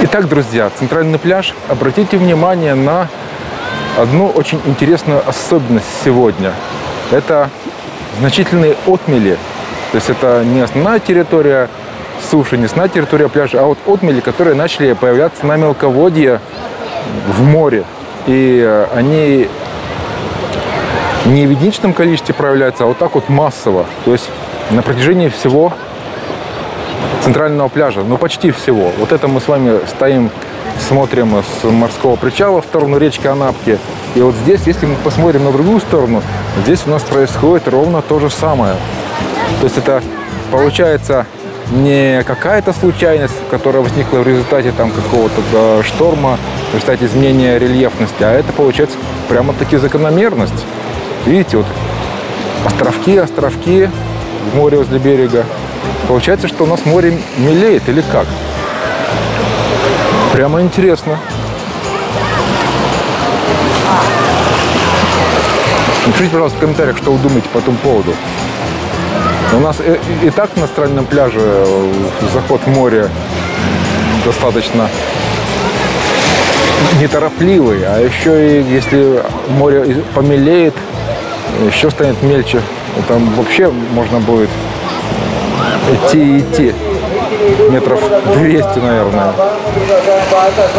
Итак, друзья, центральный пляж. Обратите внимание на одну очень интересную особенность сегодня. Это значительные отмели. То есть это не основная территория суши, не основная территория пляжа, а вот отмели, которые начали появляться на мелководье в море. И они не в единичном количестве проявляются, а вот так вот массово. То есть на протяжении всего центрального пляжа, ну почти всего. Вот это мы с вами стоим, смотрим с морского причала в сторону речки Анапки. И вот здесь, если мы посмотрим на другую сторону, здесь у нас происходит ровно то же самое. То есть это получается не какая-то случайность, которая возникла в результате там какого-то да, шторма, в результате изменения рельефности, а это получается прямо-таки закономерность. Видите, вот островки, островки в море возле берега. Получается, что у нас море мелеет или как? Прямо интересно. Напишите, пожалуйста, в комментариях, что вы думаете по этому поводу. У нас и, и так на астральном пляже э, заход в море достаточно неторопливый, а еще и если море помелеет, еще станет мельче, там вообще можно будет идти и идти метров 200, наверное.